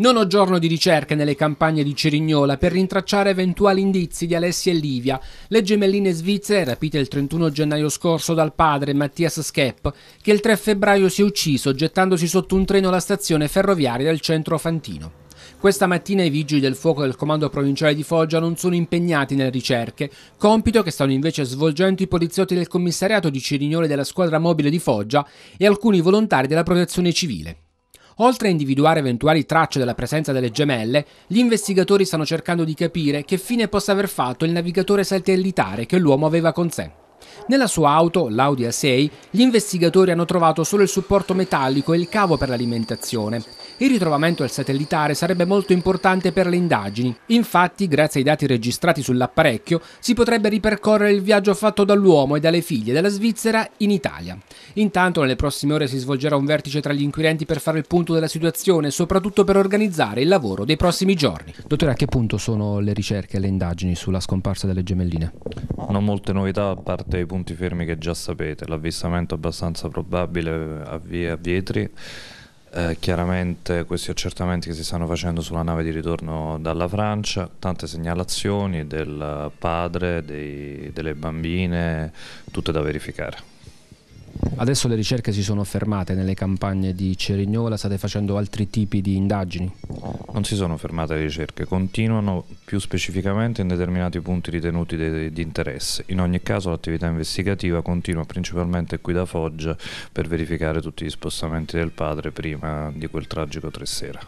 Nono giorno di ricerche nelle campagne di Cerignola per rintracciare eventuali indizi di Alessia e Livia, le gemelline svizzere rapite il 31 gennaio scorso dal padre Mattias Schepp, che il 3 febbraio si è ucciso gettandosi sotto un treno alla stazione ferroviaria del centro Fantino. Questa mattina i vigili del fuoco del comando provinciale di Foggia non sono impegnati nelle ricerche, compito che stanno invece svolgendo i poliziotti del commissariato di Cerignole della squadra mobile di Foggia e alcuni volontari della protezione civile. Oltre a individuare eventuali tracce della presenza delle gemelle, gli investigatori stanno cercando di capire che fine possa aver fatto il navigatore satellitare che l'uomo aveva con sé. Nella sua auto, l'Audi A6, gli investigatori hanno trovato solo il supporto metallico e il cavo per l'alimentazione. Il ritrovamento del satellitare sarebbe molto importante per le indagini. Infatti, grazie ai dati registrati sull'apparecchio, si potrebbe ripercorrere il viaggio fatto dall'uomo e dalle figlie della Svizzera in Italia. Intanto, nelle prossime ore si svolgerà un vertice tra gli inquirenti per fare il punto della situazione e soprattutto per organizzare il lavoro dei prossimi giorni. Dottore, a che punto sono le ricerche e le indagini sulla scomparsa delle gemelline? Non molte novità a parte i punti fermi che già sapete. L'avvistamento abbastanza probabile a, via, Vietri eh, chiaramente questi accertamenti che si stanno facendo sulla nave di ritorno dalla Francia, tante segnalazioni del padre, dei, delle bambine, tutte da verificare. Adesso le ricerche si sono fermate nelle campagne di Cerignola, state facendo altri tipi di indagini? Non si sono fermate le ricerche, continuano più specificamente in determinati punti ritenuti di, di interesse. In ogni caso l'attività investigativa continua principalmente qui da Foggia per verificare tutti gli spostamenti del padre prima di quel tragico tre sera.